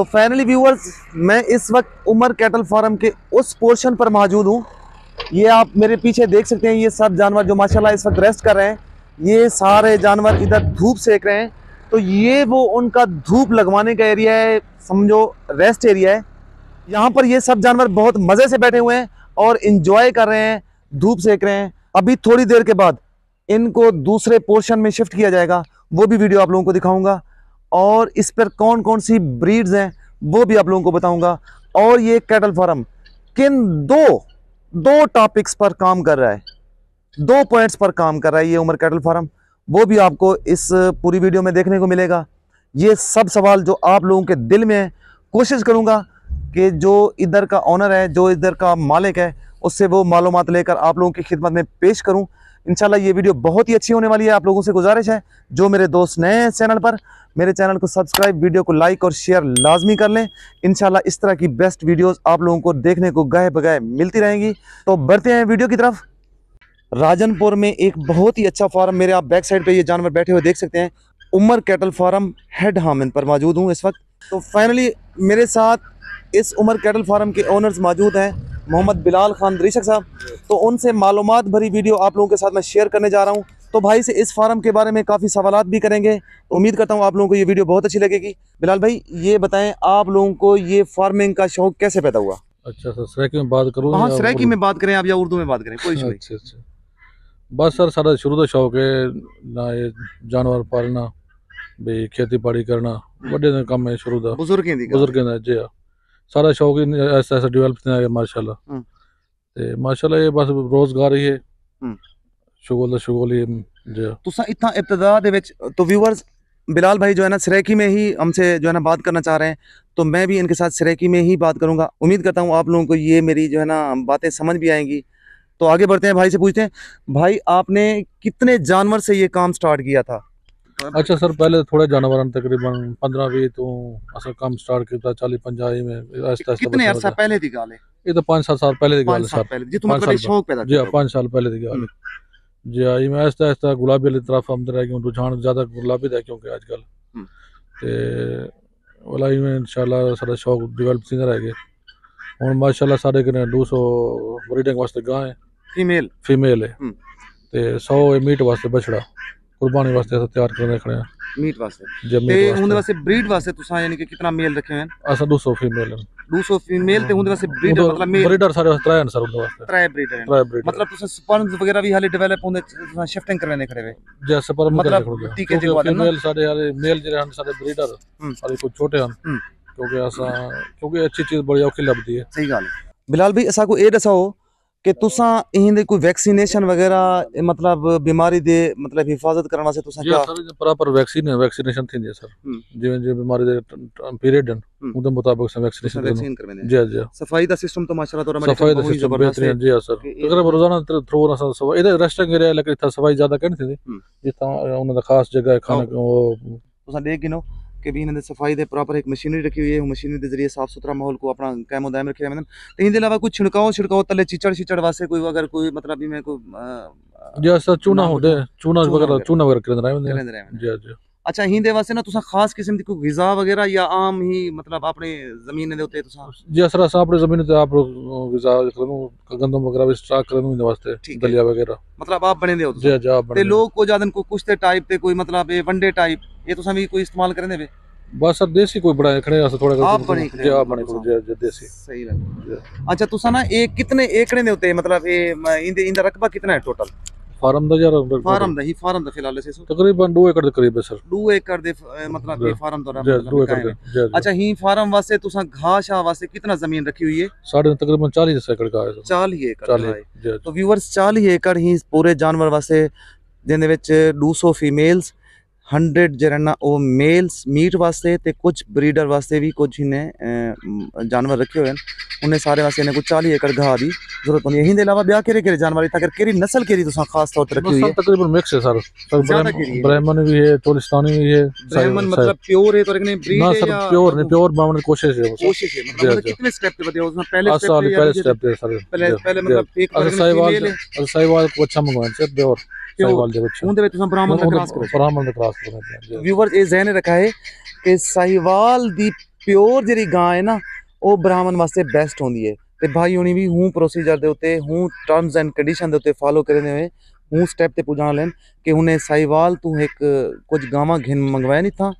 तो finally viewers मैं इस वक्त उमर कैटल फार्म के उस पोर्शन पर मौजूद हूँ। ये आप मेरे पीछे देख सकते हैं, ये सब जानवर जो माशाल्लाह इस वक्त रेस्ट कर रहे हैं, ये सारे जानवर इधर धूप सेक रहे हैं। तो ये वो उनका धूप लगवाने का एरिया है, समझो रेस्ट एरिया है। यहाँ पर ये सब जानवर बहुत मज़े से बैठे हुए हैं और इंजॉय कर रहे हैं, धूप सेक रहे हैं। अभी थोड़ी देर के बाद इनको दूसरे पोर्शन में शिफ्ट किया जाएगा, वो भी वीडियो आप लोगों को दिखाऊँगा। और इस पर कौन कौन सी ब्रीड्स हैं, वो भी आप लोगों को बताऊँगा। और ये कैटल फार्म किन दो दो टॉपिक्स पर काम कर रहा है, दो पॉइंट्स पर काम कर रहा है ये उमर कैटल फार्म वो भी आपको इस पूरी वीडियो में देखने को मिलेगा। ये सब सवाल जो आप लोगों के दिल में है, कोशिश करूँगा कि जो इधर का ऑनर है, जो इधर का मालिक है, उससे वो मालूम लेकर आप लोगों की खिदमत में पेश करूँ। इंशाल्लाह ये वीडियो बहुत ही अच्छी होने वाली है। आप लोगों से गुजारिश है, जो मेरे दोस्त नए हैं चैनल पर, मेरे चैनल को सब्सक्राइब, वीडियो को लाइक और शेयर लाजमी कर लें। इंशाल्लाह इस तरह की बेस्ट वीडियोस आप लोगों को देखने को गए बगए मिलती रहेंगी। तो बढ़ते हैं वीडियो की तरफ़। राजनपुर में एक बहुत ही अच्छा फार्म मेरे आप बैक साइड पर ये जानवर बैठे हुए देख सकते हैं। उमर कैटल फार्म हेड हामिन पर मौजूद हूँ इस वक्त। तो फाइनली मेरे साथ इस उमर कैटल फार्म के ओनर्स मौजूद हैं। मोहम्मद बिलाल खान दरीशक साहब। तो उनसे मालूम भरी वीडियो आप लोगों के साथ मैं शेयर करने जा रहा हूँ। तो भाई से इस फार्म के बारे में काफ़ी सवालात भी करेंगे। उम्मीद करता हूँ आप लोगों को ये वीडियो बहुत अच्छी लगेगी। बिलाल भाई ये बताएँ आप लोगों को ये फ़ार्मिंग का शौक कैसे पैदा हुआ? अच्छा सर सराकी में बात करूँ हाँ या सराइकी में बात करें आप या उर्दू में बात करें कोई अच्छा अच्छा। बस सर सारा शुरू तो शौक है ना ये जानवर पालना भी खेती बाड़ी करना बड़े काम है शुरू का। बुज़ुर्ग बुज़ुर्ग जी हाँ। सारा शौक ही ऐसा ऐसा डेवलप। ते माशाल्लाह ये बस रोज़गार ही है हम्म। शुगल शुगल ही जी हाँ तुसा इतना इब्तदा दे विच तो व्यूअर्स बिलाल भाई जो है ना सरेकी में ही हमसे जो है ना बात करना चाह रहे हैं तो मैं भी इनके साथ सरेकी में ही बात करूँगा उम्मीद करता हूँ आप लोगों को ये मेरी जो है ना बातें समझ भी आएँगी तो आगे बढ़ते हैं भाई से पूछते हैं भाई आपने कितने जानवर से ये काम स्टार्ट किया था? अच्छा सर पहले थोड़े जानवर तकरीबन पंद्रह भी तो असा काम स्टार्ट किया चालीस पंजाही में आहिस्ता आहिस्ता कितने बच्चा अरसा बच्चा। पहले दी गल है ये तो पाँच सात साल पहले की गल पाँच है साल सर पहले जी तुम पाँच मतलब एक साल शौक पैदा जी हाँ किया पाँच साल पहले की गल है जी हाँ ये मैं आहिस्ता आहिस्ता गुलाबी वाली तरफ आमद रह गया रुझान ज़्यादा गुलाबी दा क्योंकि आजकल हम्म। ते वाला में इंशाल्लाह सारा शौक डेवलप सिंह रह गए ਹੁਣ ਮਾਸ਼ਾਅੱਲਾ ਸਾਡੇ ਕੋਲ 200 ਬਰੀਡਿੰਗ ਵਾਸਤੇ ਗਾਂ ਹੈ फीमेल ਫੀਮੇਲ ਹੈ ਹੂੰ। ਤੇ 100 ਹੈ ਮੀਟ ਵਾਸਤੇ ਬਛੜਾ ਕੁਰਬਾਨੀ ਵਾਸਤੇ ਅਸੀਂ ਤਿਆਰ ਕਰਕੇ ਖੜਿਆ ਮੀਟ ਵਾਸਤੇ। ਜੇ ਮੀਟ ਤੇ ਉਹਦੇ ਵਾਸਤੇ ਬਰੀਡ ਵਾਸਤੇ ਤੁਸੀਂ ਯਾਨੀ ਕਿ ਕਿੰਨਾ ਮੇਲ ਰੱਖੇ ਹੋਏ ਹਨ ਅਸਾਂ 200 ਫੀਮੇਲ 200 ਫੀਮੇਲ ਤੇ ਉਹਦੇ ਵਾਸਤੇ ਬਰੀਡ ਮਤਲਬ ਮੇਲ ਬਰੀਡਰ ਸਾਰੇ ਵਾਸਤੇ ਤਰਾਇਨ ਸਰ ਉਹਨਾਂ ਵਾਸਤੇ। ਤਰੇ ਬਰੀਡ ਹਨ ਤਰਾਇ ਬਰੀਡਰ ਮਤਲਬ ਤੁਸੀਂ ਸਪਰਮਸ ਵਗੈਰਾ ਵੀ ਹਾਲੇ ਡਿਵੈਲਪ ਹੁੰਦੇ ਤੁਸੀਂ ਸ਼ਿਫਟਿੰਗ ਕਰਵਾਉਣੇ ਖੜੇ ਵੇ ਜੈਸੇ ਪਰ ਮਤਲਬ ਟੀਕੇ ਜਗਵਾ ਦੇਣਾ। ਫੀਮੇਲ ਸਾਡੇ ਵਾਲੇ ਮੇਲ ਜਿਹੜੇ ਹਨ ਸਾਡੇ ਬਰੀਡਰ ਹੂੰ। ਸਾਰੇ ਕੁਝ ਛੋਟੇ ਹਨ। ਕਿਉਂਕਿ ਅਸਾਂ ਕਿਉਂਕਿ ਅੱਛੀ ਚੀਜ਼ ਬੜੀ ਔਖੀ ਲੱਭਦੀ ਹੈ। ਸਹੀ ਗੱਲ ਬਿਲਾਲ ਵੀ ਅਸਾਂ ਕੋ ਇਹ ਦੱਸੋ ਕਿ ਤੁਸੀਂ ਇਹਦੇ ਕੋਈ ਵੈਕਸੀਨੇਸ਼ਨ ਵਗੈਰਾ ਮਤਲਬ ਬਿਮਾਰੀ ਦੇ ਮਤਲਬ ਹਿਫਾਜ਼ਤ ਕਰਨ ਵਾਸਤੇ ਤੁਸੀਂ ਕੀ ਸਰ ਪ੍ਰੋਪਰ ਵੈਕਸੀਨ ਵੈਕਸੀਨੇਸ਼ਨ ਥੀਂਦੀ ਸਰ। ਜਿਵੇਂ ਜਿਵੇਂ ਬਿਮਾਰੀ ਦੇ ਪੀਰੀਅਡ ਹਨ ਉਹਦੇ ਮੁਤਾਬਕ ਸਭ ਵੈਕਸੀਨੇਸ਼ਨ ਵੈਕਸੀਨ ਕਰਵਾਉਂਦੇ ਜੀ ਜੀ ਸਫ਼ਾਈ ਦਾ ਸਿਸਟਮ ਤਾਂ ਮਾਸ਼ਾਅੱਲਾ ਤੋਰਾ ਮੈਂ ਸਫ਼ਾਈ ਦਾ ਸਿਸਟਮ ਬਿਹਤਰੀਨ ਜੀ ਸਰ। ਅਗਰ ਰੋਜ਼ਾਨਾ ਥਰੋ ਨਾ ਸਫ਼ਾਈ ਇਹਦਾ ਰੈਸਟਿੰਗ ਏਰੀਆ ਲੱਗੇ ਸਫ਼ਾਈ ਜ਼ਿਆਦਾ ਕਹਿੰਦੇ ਸੀ ਜਿੱਥਾਂ ਉਹਨਾਂ ਦਾ ਖਾਸ ਜਗ੍ਹਾ ਹੈ ਖਾਣਾ ਉਹ ਤੁਸੀਂ ਦੇਖ ਗਿਨੋ ਕਿ ਵੀ ਇਹਨਾਂ ਦੇ ਸਫਾਈ ਦੇ ਪ੍ਰੋਪਰ ਇੱਕ ਮਸ਼ੀਨਰੀ ਰੱਖੀ ਹੋਈ ਹੈ ਉਹ ਮਸ਼ੀਨਰੀ ਦੇ ਜ਼ਰੀਏ ਸਾਫ ਸੁਥਰਾ ਮਾਹੌਲ ਕੋ ਆਪਣਾ ਕਾਇਮ ਦਾਇਮ ਰੱਖਿਆ ਜਾਂਦੇ ਨੇ ਤੇ ਇਹਦੇ ਇਲਾਵਾ ਕੋਈ ਛਿੜਕਾਓ ਛਿੜਕਾਓ ਤਲੇ ਚਿਚੜ ਚਿਚੜ ਵਾਸਤੇ ਕੋਈ ਅਗਰ ਕੋਈ ਮਤਲਬ ਵੀ ਮੈਂ ਕੋਈ ਅਹ, जैसा चूना ना होते चूना चूना वगैरह वगैरह। चूना वगैरह करने रहे ਰਹਿੰਦੇ ਰਹਿੰਦੇ जी जी ਅੱਛਾ ਹਿੰਦੇ ਵਾਸਤੇ ਨਾ ਤੁਸੀਂ ਖਾਸ ਕਿਸਮ ਦੀ ਕੋਈ ਗਿਜ਼ਾ ਵਗੈਰਾ ਜਾਂ ਆਮ ਹੀ ਮਤਲਬ ਆਪਣੇ ਜ਼ਮੀਨ ਦੇ ਉੱਤੇ ਤੁਸੀਂ ਜਿਸ ਤਰ੍ਹਾਂ ਸਾਪਰੇ ਜ਼ਮੀਨ ਤੇ ਆਪ ਗਿਜ਼ਾ ਕਰਨ ਗੰਦਮ ਵਗੈਰਾ ਵੀ ਸਟਾਕ ਕਰਨ ਨੂੰ ਵਾਸਤੇ ਦਲੀਆ ਵਗੈਰਾ। ਮਤਲਬ ਆਪ ਬਣਦੇ ਹੋ ਜੀ ਜੀ ਤੇ ਲੋਕ ਕੋ ਜ਼ਿਆਦਾ ਕੋ ਕੁਛ ਤੇ ਟਾਈਪ ਤੇ ਕੋਈ ਮਤਲਬ ਇਹ ਵਨਡੇ ਟਾਈਪ ਇਹ ਤੁਸੀਂ ਵੀ ਕੋਈ ਇਸਤੇਮਾਲ ਕਰਦੇ ਵੇ ਬਸ ਸਰ ਦੇਸੀ ਕੋਈ ਬੜਾ ਖੜੇ ਅਸ ਥੋੜਾ ਆਪ ਬਣੇ ਜੀ ਆਪ ਬਣੇ ਕੋਲ ਜੀ ਦੇਸੀ। ਸਹੀ ਗੱਲ। ਅੱਛਾ ਤੁਸੀਂ ਨਾ ਇਹ ਕਿਤਨੇ ਏਕੜੇ ਦੇ ਉੱਤੇ ਮਤਲਬ ਇਹ ਇਹਦਾ ਰਕਬਾ ਕਿਤਨਾ ਹੈ ਟੋਟਲ ਫਾਰਮ ਦਾ ਜਾਂ ਰੰਗ ਫਾਰਮ ਦਾ ਹੀ ਫਾਰਮ ਦਾ ਫਿਲਹਾਲ ਸੇ ਤਕਰੀਬਨ 2 ਏਕੜ ਦੇ ਕਰੀਬ ਹੈ ਸਰ। 2 ਏਕੜ ਦੇ ਮਤਲਬ ਕਿ ਫਾਰਮ ਦਾ ਰੰਗ ਅੱਛਾ ਹੀ ਫਾਰਮ ਵਾਸਤੇ ਤੁਸੀਂ ਘਾਹ ਸ਼ਾਹ ਵਾਸਤੇ ਕਿੰਨਾ ਜ਼ਮੀਨ ਰੱਖੀ ਹੋਈ ਹੈ? ਸਾਡੇ ਤਕਰੀਬਨ 40 ਏਕੜ ਦਾ 40 ਏਕੜ ਤਾਂ ਵੀਵਰਸ 40 ਏਕੜ ਹੀ ਪੂਰੇ ਜਾਨਵਰ ਵਾਸਤੇ ਜਿਹਦੇ ਵਿੱਚ 200 ਫੀਮੇਲਸ 100 ਜਿਹੜਾ ਨਾ ਉਹ ਮੇਲਸ ਮੀਟ ਵਾਸਤੇ ਤੇ ਕੁਝ ਬਰੀਡਰ ਵਾਸਤੇ ਵੀ ਕੁਝ ਇਹਨੇ ਅਹ, ਮ, ਜਾਨਵਰ ਰੱਖੇ ਹੋਏ ਹਨ ਉਹਨੇ ਸਾਰੇ ਵਾਸਤੇ ਇਹਨੇ ਕੋਈ 40 एकड़ घाह ਦੀ ਜ਼ਰੂਰਤ ਹੁੰਦੀ ਹੈ ਇਹਦੇ ਇਲਾਵਾ ਬਿਆ ਕਿਹੜੇ ਕਿਹੜੇ ਜਾਨਵਰ ਇੱਥੇ ਅਗਰ ਕਿਹੜੀ ਨਸਲ ਕਿਹੜੀ ਤੁਸੀਂ ਖਾਸ ਤੌਰ ਤੇ ਰੱਖੀ ਹੋਈ सर ਹੈ तकरीबन मिक्स है सर सर ज्यादा ब्राह्मण गिरी है। ब्राह्मण भी है चोलिस्तानी भी है ब्राह्मण मतलब प्योर है तो रखने ब्रीड ना है सर या प्योर नहीं प्योर ब्राह्मण कोशिश है वो सर कोशिश है जी, मतलब मतलब जी। कितने स्टेप पे बताओ उसमें पहले आज स्टेप साल पे या पहले दूसरे- स्टेप है सर पहले जी, पहले जी। मतलब एक अरे साहिवाल अरे साहिवाल को अच्छा मंगवाए सर प्योर ਸਾਈਵਾਲ ਦੇ ਦੀ ਪਿਓਰ ਜਿਹੜੀ ਗਾਂ ਹੈ ਨਾ ਉਹ ਬ੍ਰਾਹਮਣ ਵਾਸਤੇ ਬੈਸਟ ਹੁੰਦੀ ਹੈ। ਤੇ ਭਾਈ ਹੁਣੀ ਵੀ ਹੂੰ ਪ੍ਰੋਸੀਜਰ ਦੇ ਉੱਤੇ ਹੂੰ ਟਰਮਸ ਐਂਡ ਕੰਡੀਸ਼ਨ ਦੇ ਉੱਤੇ ਫਾਲੋ ਕਰਦੇ ਹੋਏ ਹੂੰ ਸਟੈਪ ਤੇ ਪੁਜਾਣ ਲੈਣ ਕਿ ਹੁਣੇ ਸਾਈਵਾਲ ਤੂੰ ਇੱਕ ਕੁਝ ਗਾਵਾਂ ਘਿੰ ਮੰਗਵਾਇਆ ਨਹੀਂ ਥਾ।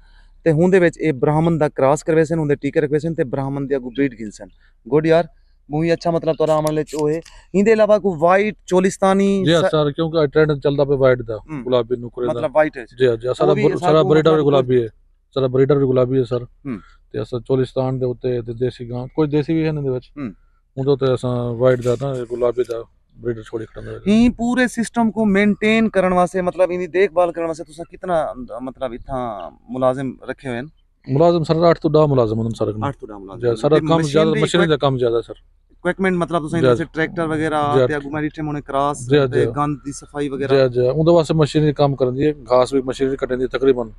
ਤੇ ਹੁੰਦੇ ਵਿੱਚ ਇਹ ਬ੍ਰਾਹਮਣ ਦਾ ਕ੍ਰਾਸ ਕਰਵੇ ਸਨ ਹੁੰਦੇ ਟੀਕੇ ਰਖਵੇ ਸਨ ਤੇ ਬ੍ਰਾਹਮਣ ਦੇ ਅਗੂ ਬੀਟ ਗਿਲ ਸਨ। ਗੁੱਡ ਯਾਰ। ਮੂੰਹ ਅੱਛਾ ਮਤਲਬ ਤੋਰਾ ਅਮਲ ਵਿੱਚ ਉਹ ਹੈ ਇਹਦੇ ਇਲਾਵਾ ਕੋਈ ਵਾਈਟ ਚੋਲਿਸਤਾਨੀ जी हाँ सर क्योंकि ट्रेंड चलता पे वाइट दा हम्म। गुलाबी नुकरे दा ਮਤਲਬ ਵਾਈਟ ਹੈ जी हाँ जी हाँ, सारा भी बर- सारा सारा को ब्रीडर भी मतलब गुलाबी है सारा ब्रीडर भी गुलाबी है सर हम्म। ਤੇ ਅਸਾਂ ਚੋਲਿਸਤਾਨ ਦੇ ਉੱਤੇ ਤੇ ਦੇਸੀ ਗਾਂ ਕੋਈ ਦੇਸੀ ਵੀ ਹੈ ਇਹਨਾਂ ਦੇ ਵਿੱਚ ਹੂੰ। ਉਹਦੇ ਉੱਤੇ ਅਸਾਂ ਵਾਈਟ ਦਾ ਨਾ ਗੁਲਾਬੀ ਦਾ ਬਰੀਡਰ ਛੋੜੀ ਖੜਨ ਦੇ ਹੀ ਪੂਰੇ ਸਿਸਟਮ को मेंटेन ਕਰਨ ਵਾਸਤੇ ਮਤਲਬ ਇਹਦੀ ਦੇਖਭਾਲ ਕਰਨ ਵਾਸਤੇ ਤੁਸੀਂ ਕਿਤਨਾ ਮਤਲਬ ਇਥਾਂ ਮੁਲਾਜ਼ਮ ਰੱਖੇ ਹੋਏ ਹਨ ਮੁਲਾਜ਼ਮ ਸਰ 8 ਤੋਂ 10 ਮੁਲਾਜ਼ਮ ਹਨ ਸਰ 8 ਤੋਂ 10 ਜੀ ਮੁਲਾਜ਼ਮ ਸਾਰਾ ਕੰਮ ਜ਼ਿਆਦਾ ਮਸ਼ੀਨਰੀ ਦਾ ਕੰਮ ਜ਼ਿਆਦਾ ਸਰ ਇਕਵਿਪਮੈਂਟ ਮਤਲਬ ਤੁਸੀਂ। ਜੈਸੇ ਟਰੈਕਟਰ ਵਗੈਰਾ। ਤੇ ਅਗੂ ਮੈਰੀਟੇ ਮੋਨੇ ਕ੍ਰਾਸ ਤੇ। ਗੰਦ ਦੀ ਸਫ਼ਾਈ ਵਗੈਰਾ ਜੀ ਜੀ ਉਹਦੇ ਵਾਸਤੇ ਮਸ਼ੀਨਰੀ ਕੰਮ ਕਰਨ ਦੀ ਹੈ ਘਾਸ ਵੀ ਮਸ਼ੀਨਰੀ ਕੱਟਣ ਦੀ ਤਕਰੀਬਨ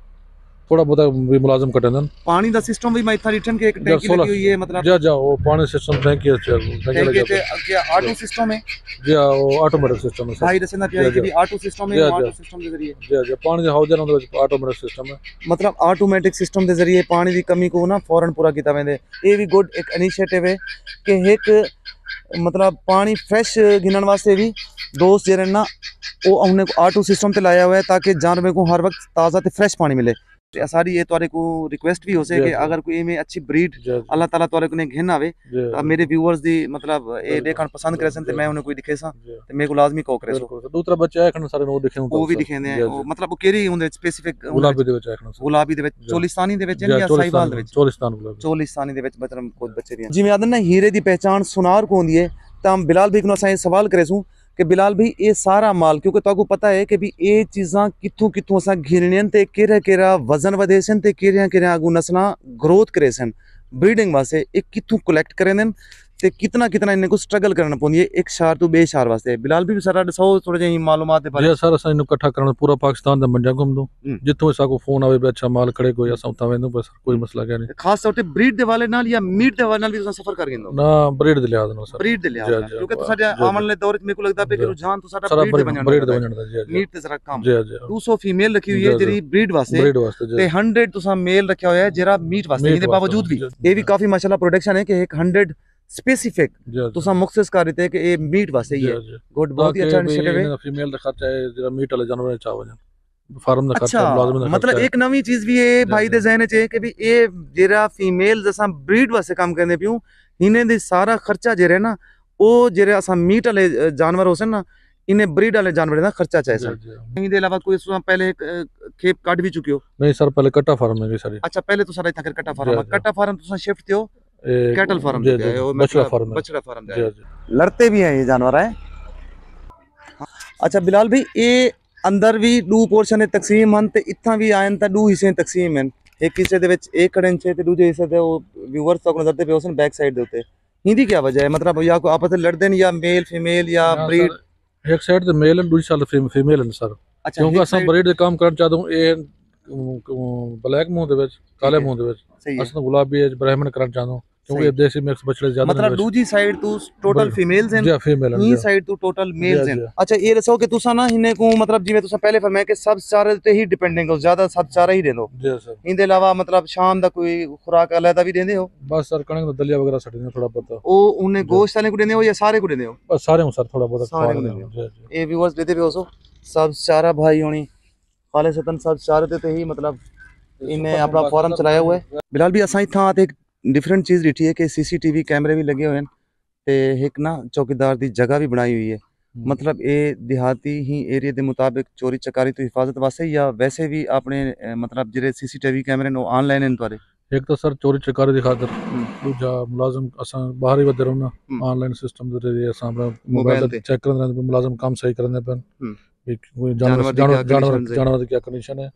ਥੋੜਾ ਬਹੁਤਾ ਵੀ ਮੁਲਾਜ਼ਮ ਕੱਟਣ ਦੇਣ ਪਾਣੀ ਦਾ ਸਿਸਟਮ ਵੀ ਮੈਂ ਇਥਾਂ ਰਿਟਰਨ ਕੇ ਇੱਕ ਜੀ, ਟੈਂਕੀ सोलह- ਲੱਗੀ ਹੋਈ ਹੈ ਮਤਲਬ ਜੀ ਜੀ ਉਹ ਪਾਣੀ ਸਿਸਟਮ ਟੈਂਕੀ ਹੈ ਚੱਲ ਟੈਂਕੀ ਟੈਂਕੀ ਲੱਗਾ ਤੇ ਅੱਗੇ ਆਟੋ ਸਿਸਟਮ ਹੈ ਜੀ ਹਾਂ, ਉਹ ਆਟੋਮੈਟਿਕ ਸਿਸਟਮ ਹੈ ਸਰ ਭਾਈ ਦੱਸਣਾ ਪਿਆ ਜੀ, ਕਿ ਵੀ ਆਟੋ ਸਿਸਟਮ ਹੈ ਜੀ, ਆਟੋ ਜੀ। ਸਿਸਟਮ ਦੇ ਜ਼ਰੀਏ ਜੀ ਜੀ ਪਾਣੀ ਦੇ ਹੌਜੇ ਨਾਲ ਉਹਦੇ ਵਿੱਚ ਆਟੋਮੈਟਿਕ ਸਿਸਟਮ ਹੈ ਮਤਲਬ ਆਟੋਮੈਟਿਕ ਸਿਸਟਮ ਦੇ ਜ਼ਰੀਏ ਪਾਣੀ ਦੀ ਕਮੀ ਕੋ ਨਾ ਫੌਰਨ ਪੂਰਾ ਕੀਤਾ ਵੈਂਦੇ ਇਹ ਵੀ ਗੁੱਡ ਇੱਕ ਇਨੀਸ਼ੀਏਟਿਵ ਹੈ ਕਿ ਇੱਕ ਮਤਲਬ ਪਾਣੀ ਫਰੈਸ਼ ਗਿਣਨ ਵਾਸਤੇ ਵੀ ਦੋਸਤ ਜਿਹੜੇ ਨੇ ਨਾ ਉਹ ਉਹਨੇ ਕੋ ਆਟੋ ਸਿਸਟਮ ਤੇ ਲਾਇਆ ਹੋਇਆ ਹੈ ਤਾਂ ਕਿ ਜਾਨਵਰ को हर वक्त ताज़ा ਤੇ ਫਰੈਸ਼ ਪਾਣੀ ਮਿਲੇ सारी ये तोरे को रिक्वेस्ट भी हो से कि अगर कोई में अच्छी ब्रीड अल्लाह ताला तोरे को ने घेन आवे तो मेरे व्यूअर्स दी मतलब ए देखन पसंद करे सन ते मैं उन्हें कोई दिखे सा ते मेरे को लाजमी को करे सो दूसरा बच्चा है खन सारे नो दिखे वो भी दिखे ने मतलब वो केरी हुंदे स्पेसिफिक गुलाबी दे विच है खन गुलाबी दे विच चोलिस्तानी दे विच या साहिवाल दे विच चोलिस्तान गुलाबी चोलिस्तानी दे विच मतलब कुछ बच्चे भी हैं जी मैं आदन ना हीरे दी पहचान सुनार को हुंदी है ਤਾਂ ਬਿਲਾਲ ਵੀ ਨੂੰ ਅਸੀਂ ਸਵਾਲ ਕਰੇ ਸੂ ਕਿ ਬਿਲਾਲ ਭਾਈ ਇਹ ਸਾਰਾ ਮਾਲ, ਕਿਉਂਕਿ ਤੁਹਾਨੂੰ ਪਤਾ ਹੈ ਕਿ ਵੀ ਇਹ ਚੀਜ਼ਾਂ ਕਿੱਥੋਂ ਕਿੱਥੋਂ ਅਸਾਂ ਘਿਰਣੀਆਂ ਤੇ ਕਿਹੜਾ ਕਿਹੜਾ ਵਜ਼ਨ ਵਧੇ ਸਨ ਤੇ ਕਿਹੜੀਆਂ ਕਿਹੜੀਆਂ ਅਗੂ ਨਸਲਾਂ ਗਰੋਥ ਕਰੇ ਸਨ। ਬਰੀਡਿੰਗ ਵਾਸਤੇ ਇਹ ਕਿੱਥੋਂ ਕਲੈਕਟ ਕਰੇ ਨੇ? ਤੇ ਕਿਤਨਾ ਕਿਤਨਾ ਇਹਨੇ ਕੋ ਸਟਰਗਲ ਕਰਨਾ ਪੈਂਦੀ ਹੈ ਇੱਕ ਸ਼ਾਰ ਤੋਂ ਬੇ ਸ਼ਾਰ ਵਾਸਤੇ। ਬਿਲਾਲ ਵੀ ਸਾਰਾ ਦਸੋ ਥੋੜੇ ਜਿਹੀ ਮਾਲੂਮਾਤ ਦੇ ਬਾਰੇ। ਜੀ ਸਰ ਅਸਾਂ ਇਹਨੂੰ ਇਕੱਠਾ ਕਰਨ ਪੂਰਾ ਪਾਕਿਸਤਾਨ ਦਾ ਮੰਜਾ ਘੁੰਮ ਦੋ। ਜਿੱਥੋਂ ਸਾਕੋ ਫੋਨ ਆਵੇ ਵੀ ਅੱਛਾ ਮਾਲ ਖੜੇ ਕੋਈ ਅਸਾਂ ਉਤਾਂ ਵੇਂਦੋ ਬਸ ਕੋਈ ਮਸਲਾ ਹੈ ਨਹੀਂ। ਖਾਸ ਤੌਰ ਤੇ ਬਰੀਡ ਦੇ ਵਾਲੇ ਨਾਲ ਜਾਂ ਮੀਟ ਦੇ ਵਾਲੇ ਨਾਲ ਵੀ ਤੁਸੀਂ ਸਫਰ ਕਰ ਗਏ ਨਾ ਬਰੀਡ ਦੇ ਲਿਹਾਜ਼ ਨਾਲ ਸਰ। ਬਰੀਡ ਦੇ ਲਿਆ ਜੀ, ਜੀ, ਕਿਉਂਕਿ ਜੀ, ਸਾਡੇ ਦੇ ਦੌਰ ਵਿੱਚ ਮੈਨੂੰ ਲੱਗਦਾ ਪਿਆ ਕਿ। ਰੁਝਾਨ ਤੋਂ ਸਾਡਾ ਬਰੀਡ ਦੇ ਬਣਨ ਬਰੀਡ ਦੇ ਵੰਜਣ ਦਾ ਜੀ ਮੀਟ ਤੇ ਜ਼ਰਾ ਕਮ ਜੀ ਜੀ। 200 ਫੀਮੇਲ ਰੱਖੀ ਹੋਈ ਹੈ। ਜਿਹੜੀ ਬਰੀਡ ਵਾਸਤੇ। ਬਰੀਡ ਵਾਸਤੇ ਜੀ। ਤੇ 100 ਤੁਸੀਂ ਮੇਲ ਰੱਖਿਆ ਹੋਇਆ ਹੈ ਜਿਹੜਾ ਮੀਟ ਵਾਸਤੇ ਇਹਦੇ ਬਾਵਜੂਦ ਵੀ। ਇਹ ਵੀ ਕਾਫੀ ਮਾਸ਼ਾਅੱਲਾ ਪ੍ਰੋਡਕਸ਼ਨ ਹੈ ਕਿ ਇੱਕ 100 ਸਪੈਸੀਫਿਕ ਜੀ ਜੀ ਤੁਸੀਂ ਮੁਖਤਸ ਕਰ ਦਿੱਤੇ ਕਿ ਇਹ ਮੀਟ ਵਾਸਤੇ ਹੀ ਹੈ ਜੀ ਗੁੱਡ ਬਹੁਤ ਹੀ ਅੱਛਾ ਇਨੀਸ਼ੀਏਟਿਵ ਹੈ ਫੀਮੇਲ ਦਾ ਖਰਚਾ ਹੈ ਜਿਹੜਾ ਮੀਟ ਵਾਲੇ ਜਾਨਵਰਾਂ ਚ ਆ ਵਜਨ ਫਾਰਮ ਦਾ ਖਰਚਾ ਅੱਛਾ ਮੁਲਾਜ਼ਮ ਦਾ ਮਤਲਬ ਖਰਚਾ ਇੱਕ ਨਵੀਂ ਚੀਜ਼ ਵੀ ਇਹ ਭਾਈ ਦੇ ਜ਼ਿਹਨ 'ਚ ਹੈ ਕਿ ਵੀ ਇਹ ਜਿਹੜਾ ਫੀਮੇਲ ਜਸਾਂ ਬਰੀਡ ਵਾਸਤੇ ਕੰਮ ਕਰਦੇ ਪਿਓ ਇਹਨੇ ਦੇ ਸਾਰਾ ਖਰਚਾ ਜਿਹੜਾ ਨਾ ਉਹ ਜਿਹੜਾ ਅਸਾਂ ਮੀਟ ਵਾਲੇ ਅ, ਜਾਨਵਰ ਹੋਸਨ ਨਾ ਇਹਨੇ ਬਰੀਡ ਵਾਲੇ ਜਾਨਵਰ ਦਾ ਖਰਚਾ ਚਾਹੇ ਸਨ ਜੀ, ਜੀ। ਇਹਦੇ ਇਲਾਵਾ ਕੋਈ ਤੁਸੀਂ ਪਹਿਲੇ ਇੱਕ, ਅ, ਖੇਪ ਕੱਢ ਵੀ ਚੁੱਕੇ ਹੋ ਨਹੀਂ ਸਰ ਪਹਿਲੇ ਕੱਟਾ ਫਾਰਮ ਹੈ ਸਾਰੀ ਅੱਛਾ ਪਹਿਲੇ ਤੋਂ ਸਾਡਾ ਇੱਥੇ ਫਿਰ ਕੱਟਾ ਫਾਰਮ ਜੀ, ਹੈ ਜੀ। ਕੱਟਾ ਫਾਰਮ ਤੁਸੀਂ ਸ਼ਿਫਟ ਤੇ ਹੋ ਇਹ कैटल फार्म जी, पे जी, गए हो बछड़ा मतलब फार्म है। बछड़ा फार्म पे जी आए हो। जी लड़ते भी हैं ये जानवर है अच्छा बिलाल भाई ये ਅੰਦਰ ਵੀ ਦੋ ਪੋਰਸ਼ਨ ਤਕਸੀਮ ਹਨ ਤੇ ਇੱਥਾਂ ਵੀ ਆਇਨ ਤਾਂ ਦੋ ਹਿੱਸੇ ਤਕਸੀਮ ਹਨ ਇੱਕ ਹਿੱਸੇ ਦੇ ਵਿੱਚ ਇੱਕ ਕੜਨ ਚ ਤੇ ਦੂਜੇ ਹਿੱਸੇ ਤੇ ਉਹ ਵਿਊਅਰਸ ਤੱਕ ਨਜ਼ਰ ਤੇ ਪਿਓਸਨ ਬੈਕ ਸਾਈਡ ਦੇ ਉੱਤੇ ਇਹਦੀ ਕੀ ਵਜ੍ਹਾ ਹੈ ਮਤਲਬ ਜਾਂ ਕੋਈ ਆਪਸ ਵਿੱਚ ਲੜਦੇ ਨੇ ਜਾਂ ਮੇਲ ਫੀਮੇਲ ਜਾਂ ਨਾ ਬਰੀਡ ਸਰ, ਇੱਕ ਸਾਈਡ ਤੇ ਮੇਲ ਹੈ ਦੂਜੀ ਸਾਈਡ ਫੀਮੇਲ ਹੈ ਸਰ ਅੱਛਾ ਕਿਉਂਕਿ ਇੱਕ ਅਸਾਂ side- ਬਰੀਡ ਦੇ ਕੰਮ ਕਰਨ ਚਾਹਦੇ ਹਾਂ ਇਹ ਬਲੈਕ ਮੂੰਹ ਦੇ ਵਿੱਚ ਕਾਲੇ ਹੈ। ਮੂੰਹ ਦੇ ਵਿੱਚ ਸਹੀ ਹੈ ਅਸਾਂ ਗੁਲਾਬੀ ਹੈ ਬ੍ਰਾਹਮਣ ਕਰਨ ਚਾਹਦੇ तो क्योंकि अब देसी मिक्स बछड़े ज़्यादा मतलब दूजी साइड तू टोटल फीमेल्स हैं फीमेल ई साइड तू टोटल मेल्स हैं। अच्छा ये रसो के तुसा ना इने को मतलब जिवें तुसा पहले फरमाया के सब सारे ते ही डिपेंडिंग हो ज़्यादा सब सारा ही देंदो। जी सर। इंदे अलावा मतलब शाम दा कोई खुराक अलग भी देंदे हो? बस सर कणक दा दलिया वगैरह सट देंदे थोड़ा बहुत ओ उने गोश्त वाले को देंदे हो या सारे को देंदे हो? बस सारे सर थोड़ा बहुत सारे को ए व्यूअर्स देते हो सो। सब सारा भाई होनी। खालिसतन सब सारे ते ही मतलब इन्हें अपना फॉर्म मतलब चलाया हुआ है। बिलाल भी असाई था एक ਡਿਫਰੈਂਟ ਚੀਜ਼ ਰਿਠੀ ਹੈ ਕਿ ਸੀਸੀਟੀਵੀ ਕੈਮਰੇ ਵੀ ਲੱਗੇ ਹੋਏ ਹਨ ਤੇ ਇੱਕ ਨਾ ਚੌਕੀਦਾਰ ਦੀ ਜਗ੍ਹਾ ਵੀ ਬਣਾਈ ਹੋਈ ਹੈ। ਮਤਲਬ ਇਹ ਦਿਹਾਤੀ ਹੀ ਏਰੀਆ ਦੇ ਮੁਤਾਬਿਕ ਚੋਰੀ ਚਕਾਰੀ ਤੋਂ ਹਿਫਾਜ਼ਤ ਵਾਸਤੇ ਜਾਂ ਵੈਸੇ ਵੀ ਆਪਣੇ ਮਤਲਬ ਜਿਹੜੇ ਸੀਸੀਟੀਵੀ ਕੈਮਰੇ ਨੇ ਆਨਲਾਈਨ ਹਨ ਤੁਹਾਡੇ? ਇੱਕ ਤਾਂ ਸਰ ਚੋਰੀ ਚਕਾਰੀ ਦੀ ਖਾਤਰ ਦੂਜਾ ਮੁਲਾਜ਼ਮ ਅਸਾਂ ਬਾਹਰ ਹੀ ਵਧੇ ਰਹਿਣਾ ਆਨਲਾਈਨ ਸਿਸਟਮ ਦੇ ਜ਼ਰੀਏ ਅਸਾਂ ਆਪਣਾ ਮੋਬਾਈਲ ਤੇ। ਚੈੱਕ ਕਰਦੇ ਰਹਿੰਦੇ ਮੁਲਾਜ਼ਮ ਕੰਮ ਸਹੀ ਕਰਦੇ ਪੈਣ। ਵੀ ਜਾਨਵਰ ਜਾਨਵਰ ਜਾਨਵਰ ਦੀ ਕੀ ਕੰਡੀਸ਼ਨ ਹੈ।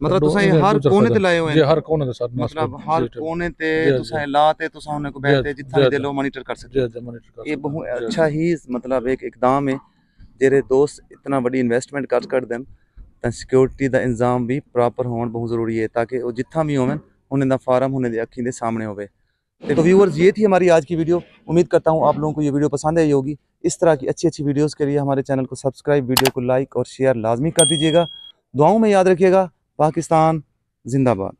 ਮਤਲਬ ਤੁਸੀਂ ਹਰ ਕੋਨੇ ਤੇ ਲਾਏ ਹੋਏ ਜੀ ਹਰ ਕੋਨੇ ਤੇ ਸਰ ਮਤਲਬ ਹਰ ਕੋਨੇ ਤੇ ਤੁਸੀਂ ਲਾ ਤੇ ਤੁਸੀਂ ਉਹਨੇ ਕੋ ਬੈਠ ਤੇ ਜਿੱਥੇ ਦੇ ਲੋ ਮੋਨੀਟਰ ਕਰ ਸਕਦੇ ਜੀ ਜੀ ਮੋਨੀਟਰ ਕਰ ਇਹ ਬਹੁਤ ਅੱਛਾ ਹੀ ਮਤਲਬ ਇੱਕ ਇਕਦਮ ਹੈ ਜਿਹੜੇ ਦੋਸਤ ਇਤਨਾ ਵੱਡੀ ਇਨਵੈਸਟਮੈਂਟ ਕਰ ਕਰ ਦੇਣ ਤਾਂ ਸਿਕਿਉਰਿਟੀ ਦਾ ਇੰਤਜ਼ਾਮ ਵੀ ਪ੍ਰੋਪਰ ਹੋਣ ਬਹੁਤ ਜ਼ਰੂਰੀ ਹੈ ਤਾਂ ਕਿ ਉਹ ਜਿੱਥਾਂ ਵੀ ਹੋਵਨ ਉਹਨਾਂ ਦਾ ਫਾਰਮ ਉਹਨਾਂ ਦੀ ਅੱਖੀਂ ਦੇ ਸਾਹਮਣੇ ਹੋਵੇ तो व्यूवर्स ये थी हमारी आज की वीडियो उम्मीद करता हूँ आप लोगों को ये वीडियो पसंद आई होगी इस तरह की अच्छी अच्छी वीडियोस के लिए हमारे चैनल को सब्सक्राइब वीडियो को लाइक और शेयर लाजमी कर दीजिएगा दुआओं में याद रखिएगा पाकिस्तान जिंदाबाद।